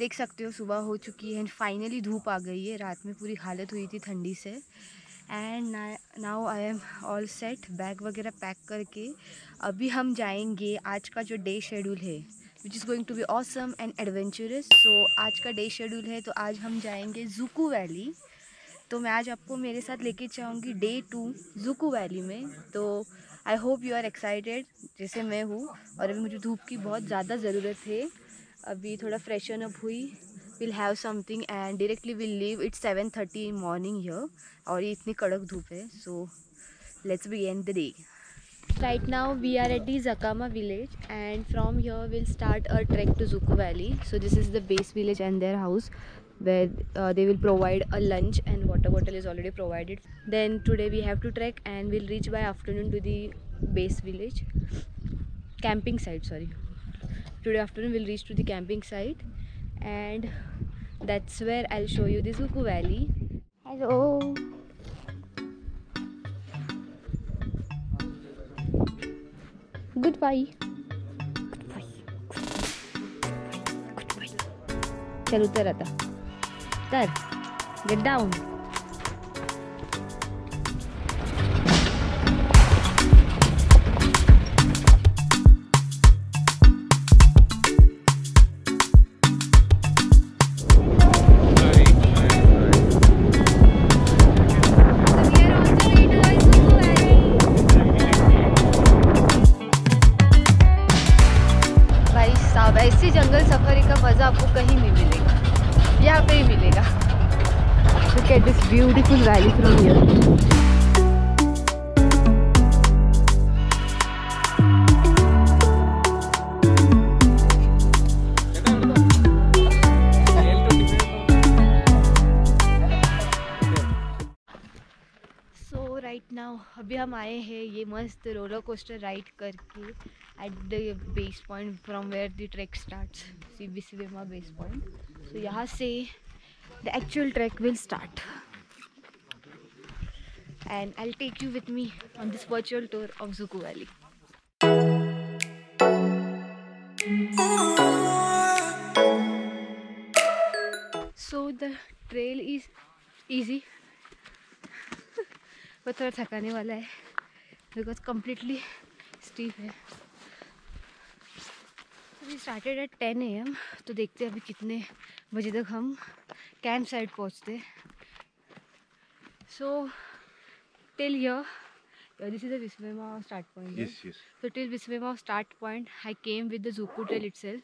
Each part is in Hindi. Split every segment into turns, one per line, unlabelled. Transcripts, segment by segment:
देख सकते हो, सुबह हो चुकी है एंड फाइनली धूप आ गई है। रात में पूरी हालत हुई थी ठंडी से। And now I am all set bag वगैरह पैक करके अभी हम जाएँगे आज का जो डे शेड्यूल है which is going to be awesome and adventurous so आज का डे शेड्यूल है तो आज हम जाएँगे जूकू वैली तो मैं आज आपको मेरे साथ लेके जाऊँगी डे टू जुकू वैली में। तो I hope you are excited जैसे मैं हूँ, और अभी मुझे धूप की बहुत ज़्यादा ज़रूरत है। अभी थोड़ा फ्रेशन अप हुई। Will have something and directly will leave it's seven thirty in morning यर और ये इतनी कड़क धूप है so let's begin the day right now we are at the Jakhama village and from here will start our trek to Dzukou valley so this is the base village and their house where they will provide a lunch and water bottle is already provided then today we have to trek and will reach by afternoon to the base village camping site sorry today afternoon we'll reach to the camping site and that's where I'll show you the Zuku Valley. Hello! Goodbye! Goodbye! Goodbye! Goodbye! Chal utar. Utar. Get down. Valley from here. Right now अभी हम आए हैं ये मस्त रोलर कोस्टर राइड करके at the base point from where the trek starts see be see base point so यहाँ से the actual trek will start. And I'll take you with me on this virtual tour of Zuku Valley. So the trail is easy but थोड़ा थकाने वाला है बिकॉज़ कम्प्लीटली स्टीप है we started at ten a m तो देखते हैं अभी कितने बजे तक हम कैंप साइड पहुँचते so till here this is the Viswema start point
yes yes.
So till Visvema start point I came with the Zuku trail itself.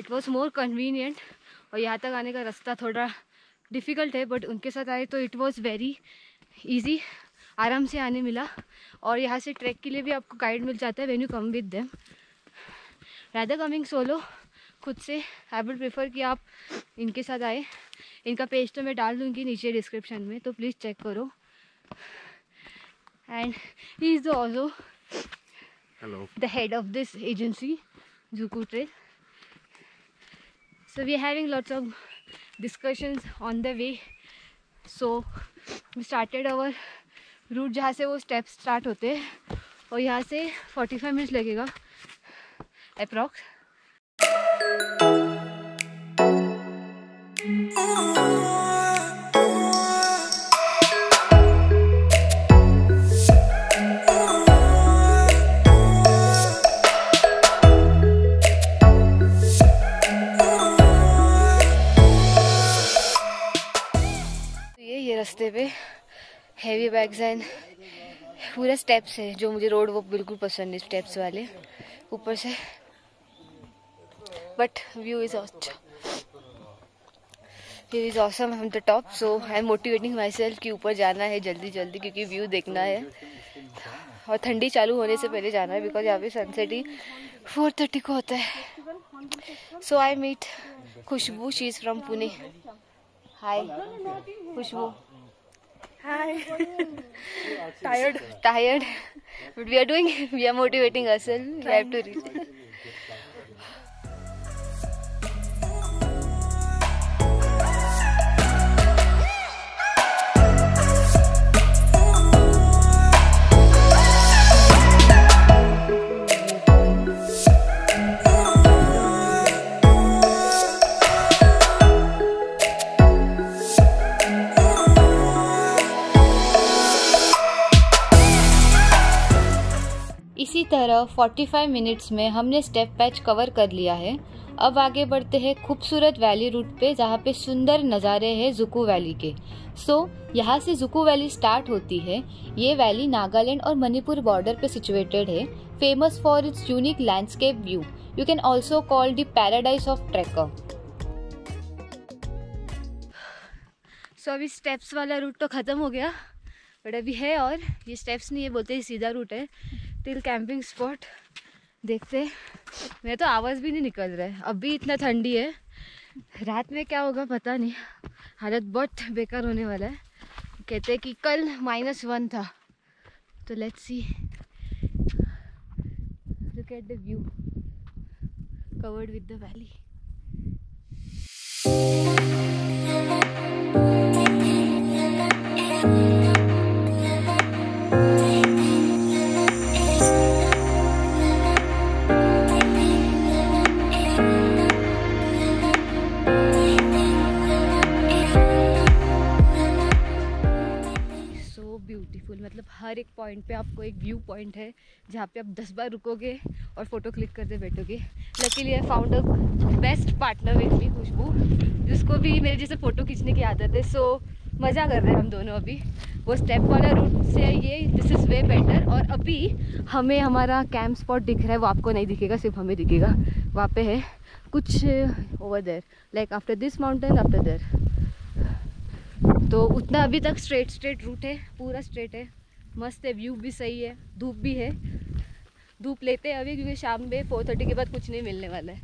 It was more convenient और यहाँ तक आने का रास्ता थोड़ा डिफ़िकल्ट है बट उनके साथ आए तो इट वॉज़ वेरी ईजी आराम से आने मिला। और यहाँ से ट्रैक के लिए भी आपको गाइड मिल जाता है when you come with them Radha coming solo खुद से आई वुड प्रेफर कि आप इनके साथ आए। इनका पेज तो मैं डाल दूँगी नीचे डिस्क्रिप्शन में तो प्लीज़ चेक करो। And he is the also
hello
the head of this agency Zuku Trail so we are having lots of discussions on the way so we started our route जहाँ से वो steps start होते हैं और यहाँ से 45 मिनट्स लगेगा अप्रॉक्स रास्ते पे हैवी बैग्स एंड पूरा स्टेप्स है, जो मुझे रोड वो बिल्कुल पसंद है स्टेप्स वाले। ऊपर से। बट व्यू इज़ अच्छा व्यू इज़ ऑसम हम the top so I am motivating myself कि ऊपर जाना है जल्दी जल्दी, क्योंकि व्यू देखना है। और ठंडी चालू होने से पहले जाना है बिकॉज़ यहाँ पे सनसेट ही फोर थर्टी को होता है। So I meet Khushboo she is from Pune hi Khushboo
Hi. Tired.
Tired. But we are doing, we are motivating ourselves. We have to reach. इसी तरह 45 मिनट्स में हमने स्टेप पैच कवर कर लिया है। अब आगे बढ़ते हैं खूबसूरत वैली रूट पे जहाँ पे सुंदर नज़ारे हैं जुकू वैली के। सो so, यहाँ से जुकू वैली स्टार्ट होती है। ये वैली नागालैंड और मणिपुर बॉर्डर पे सिचुएटेड है। Famous for its unique landscape view you can also call the paradise of trekker so अभी स्टेप्स वाला रूट तो ख़त्म हो गया बट अभी है और ये स्टेप्स नहीं है बोलते ही सीधा रूट है। टिल कैंपिंग स्पॉट देखते मेरा तो आवाज़ भी नहीं निकल रहा है। अभी इतना ठंडी है। रात में क्या होगा पता नहीं। हालत बहुत बेकार होने वाला है। कहते हैं कि कल माइनस वन था। तो let's see look at the view covered with the valley point पे आपको एक व्यू पॉइंट है, जहाँ पे आप दस बार रुकोगे और फ़ोटो क्लिक करते बैठोगे। Luckily I found a best partner with me Khushboo, जिसको भी मेरे जैसे फ़ोटो खींचने की आदत है। सो मज़ा कर रहे हैं हम दोनों अभी। वो स्टेप वाला रूट से ये दिस इज़ वे बेटर और अभी हमें हमारा कैंप स्पॉट दिख रहा है, वो आपको नहीं दिखेगा, सिर्फ़ हमें दिखेगा। वहाँ पे है कुछ over there like after this mountain after there तो उतना अभी तक स्ट्रेट स्ट्रेट रूट है, पूरा स्ट्रेट है। मस्त है व्यू भी सही है धूप भी है। धूप लेते हैं अभी क्योंकि शाम में फोर थर्टी के बाद कुछ नहीं मिलने वाला है।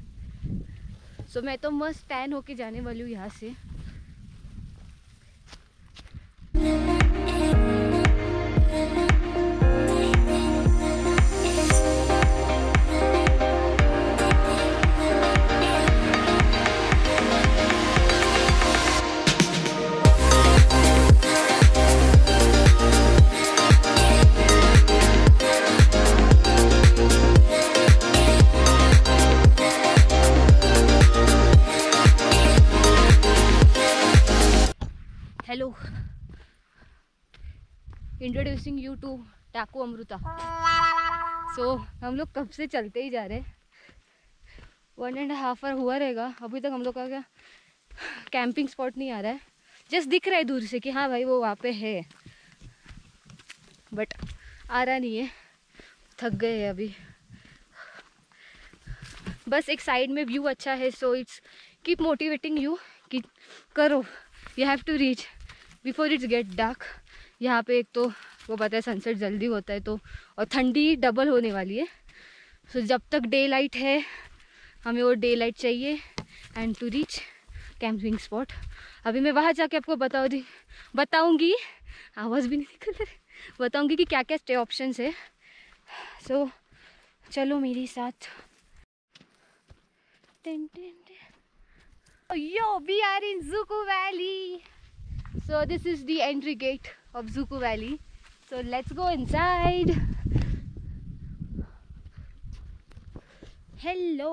सो so, मैं तो मस्त टैन होके जाने वाली हूँ यहाँ से। अमृता। सो so, हम लोग कब से चलते ही जा रहे हैं? वन एंड हाफ़ आवर हुआ रहेगा। अभी तक हम लोग का क्या कैंपिंग स्पॉट नहीं आ रहा है। जस्ट दिख रहा है दूर से कि हाँ भाई वो वहाँ पे है। बट आ रहा नहीं है। थक गए हैं अभी। बस एक साइड में व्यू अच्छा है so it's keep motivating you कि करो। You have to reach before it's get dark यहाँ पे एक तो वो पता है सनसेट जल्दी होता है तो और ठंडी डबल होने वाली है। सो so, जब तक डे लाइट है हमें वो डे लाइट चाहिए and to reach camping spot अभी मैं वहाँ जाके आपको बताऊ दी बताऊँगी आवाज़ भी नहीं निकल रही। बताऊँगी कि क्या क्या स्टे ऑप्शन है। सो so, चलो मेरे साथ। Ten ten Yo, we are in Zuku Valley. So this is the entry gate of Zuku Valley. So let's go inside. Hello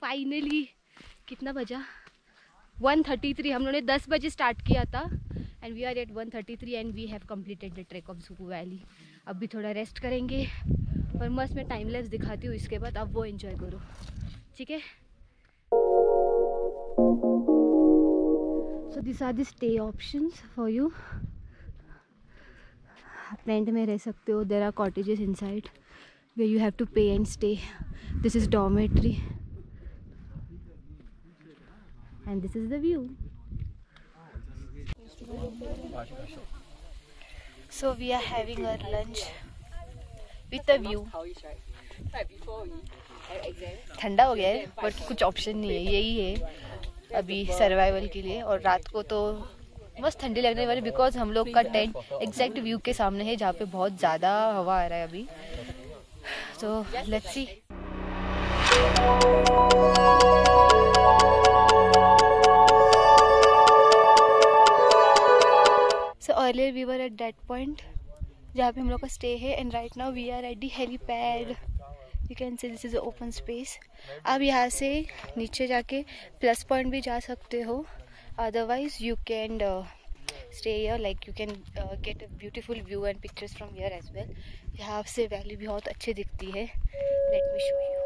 finally कितना बजा? 133 हम लोगों ने 10 बजे स्टार्ट किया था and we are at 133 and we have completed the trek of Dzukou valley अब भी थोड़ा रेस्ट करेंगे, और मस्त मैं टाइमलेस दिखाती हूँ इसके बाद। अब वो एंजॉय करो। ठीक है? So this are are the stay for for you tent में रह सकते हो. There are cottages inside we you have to pay and stay this is dormitory and this is the view so, we are having our lunch with ठंडा हो गया है बट कुछ ऑप्शन नहीं है. यही है अभी सर्वाइवल के लिए. और रात को तो बस ठंडी लगने वाली बिकॉज़ हम लोग का टेंट एग्जैक्ट व्यू के सामने है, जहाँ पे बहुत ज़्यादा हवा आ रहा है अभी। तो let's see so earlier we were at that point जहाँ पे हम लोग का स्टे है and right now we are at the helipad you can see this is open space अब यहाँ से नीचे जाके प्लस पॉइंट भी जा सकते हो। Otherwise can uh, stay here like you can uh, get a beautiful view and pictures from here as well यहाँ से वैली बहुत अच्छी दिखती है let me show you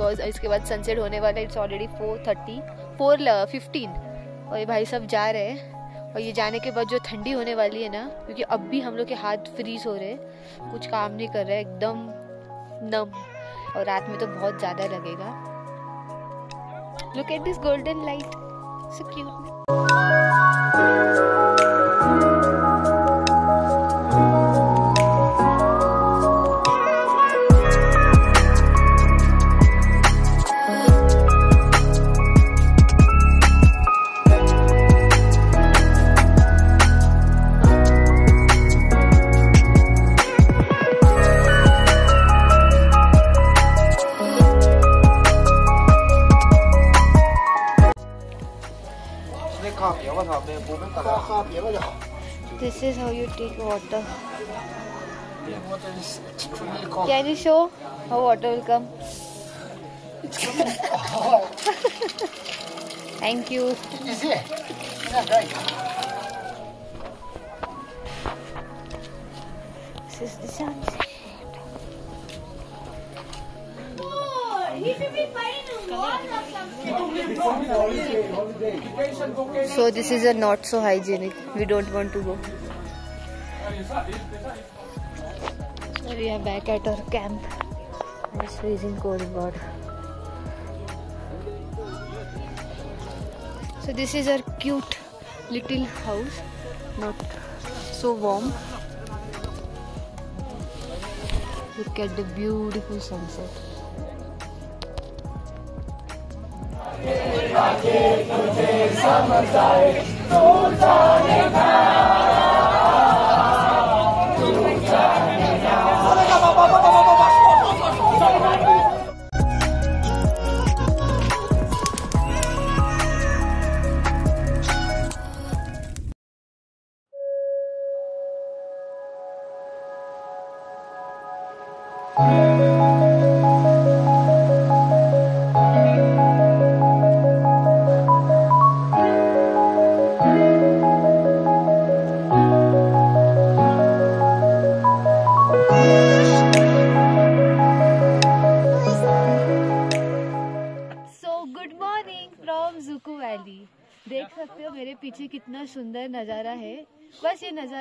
because इसके बाद सनसेट होने वाला it's already four thirty four fifteen और ये भाई सब जा रहे हैं। और ये जाने के बाद जो ठंडी होने वाली है ना, क्योंकि अब भी हम लोग के हाथ फ्रीज हो रहे हैं। कुछ काम नहीं कर रहे, एकदम नम और रात में तो बहुत ज़्यादा लगेगा। Look at this golden light so cute is how you take water. Can you show how water will come? Thank you. This is the sunset. So this is a not so hygienic. We don't want to go. So we are back at our camp. It's freezing cold, God. So this is our cute little house. Not so warm. Look at the beautiful sunset.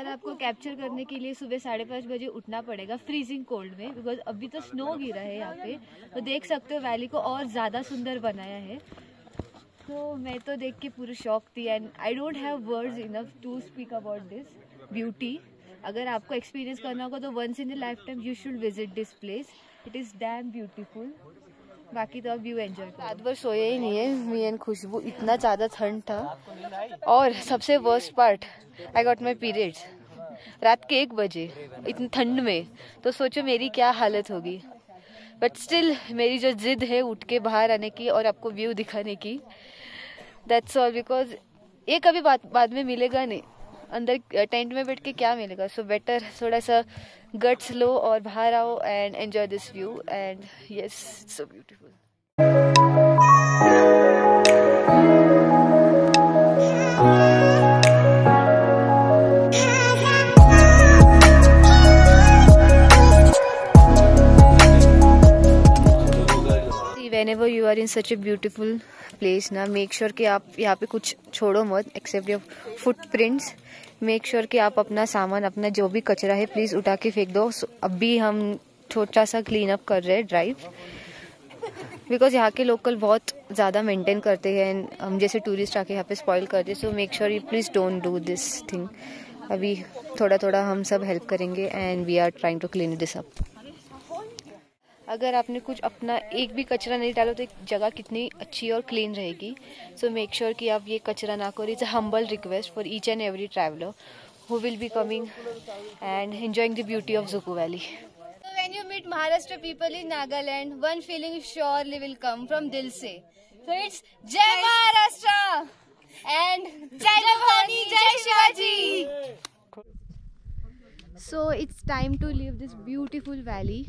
आपको कैप्चर करने के लिए सुबह साढ़े पाँच बजे उठना पड़ेगा फ्रीजिंग कोल्ड में बिकॉज़ अभी तो स्नो गिरा है यहाँ पे। तो देख सकते हो वैली को और ज़्यादा सुंदर बनाया है। तो मैं तो देख के पूरी शौक थी and I don't have words enough to speak about this beauty अगर आपको एक्सपीरियंस करना होगा तो once in life time you should visit this place it is damn beautiful बाकी तो अब व्यू एंजॉय रात भर सोए ही नहीं है मी एंड खुशबू इतना ज़्यादा ठंड था। और सबसे worst part I got my periods रात के एक बजे, इतनी ठंड में। तो सोचो मेरी क्या हालत होगी। बट स्टिल मेरी जो जिद है उठ के बाहर आने की और आपको व्यू दिखाने की दैट्स ऑल बिकॉज़ ये कभी बाद बाद में मिलेगा नहीं। अंदर टेंट में बैठ के क्या मिलेगा? सो बेटर थोड़ा सा गट्स लो और बाहर आओ and enjoy this view and yes so beautiful in such a beautiful place ना make sure कि आप यहाँ पे कुछ छोड़ो मत, except your footprints. Make sure कि आप अपना सामान, अपना जो भी कचरा है प्लीज़ उठा के फेंक दो। अभी हम छोटा सा क्लीन अप कर रहे हैं ड्राइव बिकॉज़ यहाँ के लोकल बहुत ज़्यादा मेंटेन करते हैं एंड हम जैसे टूरिस्ट आके यहाँ पे स्पॉइल करते हैं so make sure you please don't do this thing अभी थोड़ा थोड़ा हम सब हेल्प करेंगे and we are trying to clean this up अगर आपने कुछ अपना एक भी कचरा नहीं डालो तो एक जगह कितनी अच्छी और क्लीन रहेगी सो मेक श्योर कि आप ये कचरा ना करो it's a humble request for each and every traveller who will be coming and enjoying the beauty of Dzukou valley when you meet Maharashtra people in Nagaland, one feeling surely will come from Dil Se. So it's Jai Maharashtra and Jai Bhavani, Jai Shivaji. So it's time to leave this beautiful valley.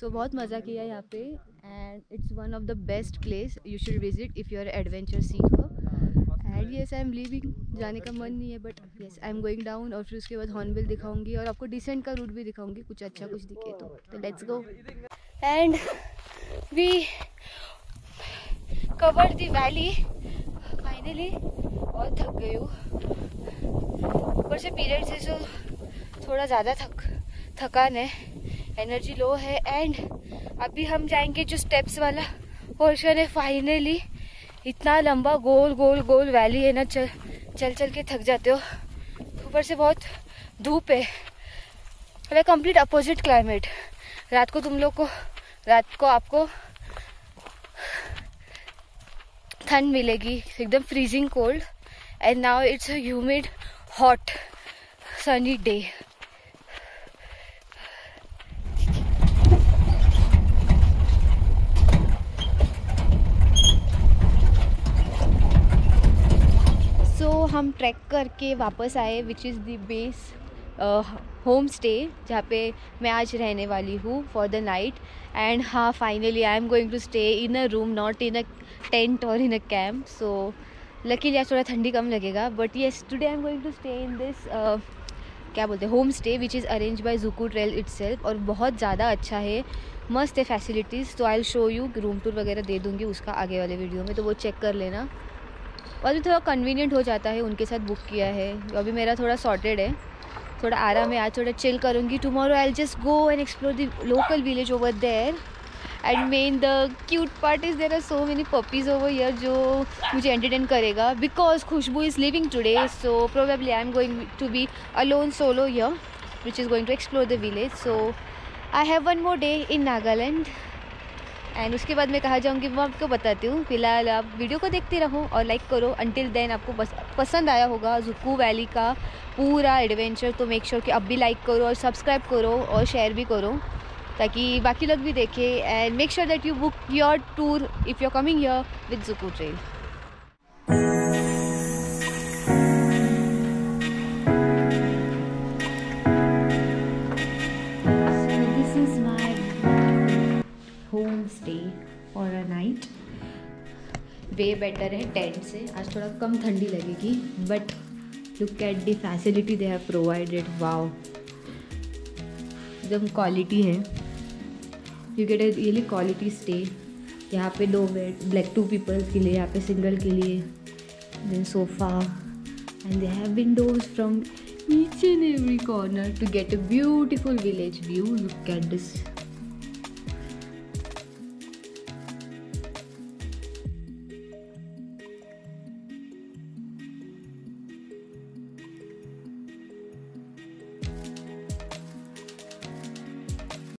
So, बहुत मज़ा किया यहाँ पे and it's one of the best place you should visit if are an adventure seeker. And yes I am leaving जाने का मन नहीं है but yes I am going down और फिर उसके बाद हॉर्नबिल दिखाऊँगी और आपको डिसेंट का रूट भी दिखाऊँगी, कुछ अच्छा कुछ दिखे तो। Let's go and we cover the valley finally और थक गई हूँ। ऊपर से पीरियड से जो थोड़ा ज़्यादा थक, थकान है। एनर्जी लो है एंड अभी हम जाएँगे जो स्टेप्स वाला पोर्शन है फाइनली इतना लंबा गोल गोल गोल वैली है ना, चल चल चल के थक जाते हो। ऊपर से बहुत धूप है। मतलब कंप्लीट अपोजिट क्लाइमेट रात को तुम लोग को, रात को आपको ठंड मिलेगी। एकदम freezing cold and now it's a humid hot sunny day so हम ट्रैक करके वापस आए which is the base home stay जहाँ पे मैं आज रहने वाली हूँ फॉर द नाइट एंड हाँ finally I am going to stay in a room not in a tent और in a camp so luckily आज थोड़ा ठंडी कम लगेगा. But yes today I am going to stay in this क्या बोलते हैं home stay which is arrange by Dzukou trail it और बहुत ज़्यादा अच्छा है. मस्त है फैसिलिटीज़ तो I show you room tour वगैरह दे दूँगी उसका आगे वाले वीडियो में. तो वो चेक कर लेना. और भी थोड़ा कन्वीनियंट हो जाता है उनके साथ बुक किया है। अभी मेरा थोड़ा सॉर्टेड है। थोड़ा आराम है, आज थोड़ा चिल करूँगी। Tomorrow I just go and explore the local village over there and man the cute part is there are so many puppies over here जो मुझे एंटरटेन करेगा। Because Khushboo is leaving today so probably I am going to be alone solo year which is going to explore the village so I have one more day in Nagaland and उसके बाद मैं कहा जाऊँगी, वो आपको बताती हूँ। फ़िलहाल आप वीडियो को देखते रहो और लाइक करो। अनटिल देन आपको बस, पसंद आया होगा जुक्कू वैली का पूरा एडवेंचर तो मेक श्योर कि अब भी लाइक करो और सब्सक्राइब करो और शेयर भी करो, ताकि बाकी लोग भी देखें। And make sure that you book your tour if you are coming your with Dzukou train home stay for a night way better है टेंट से। आज थोड़ा कम ठंडी लगेगी but look at the facility they have provided wow एकदम क्वालिटी है। You get a really quality stay यहाँ पे दो बेड ब्लैक टू पीपल के लिए, यहाँ पे सिंगल के लिए। Then sofa and they have windows from each and every corner to get a beautiful village view. Look at this.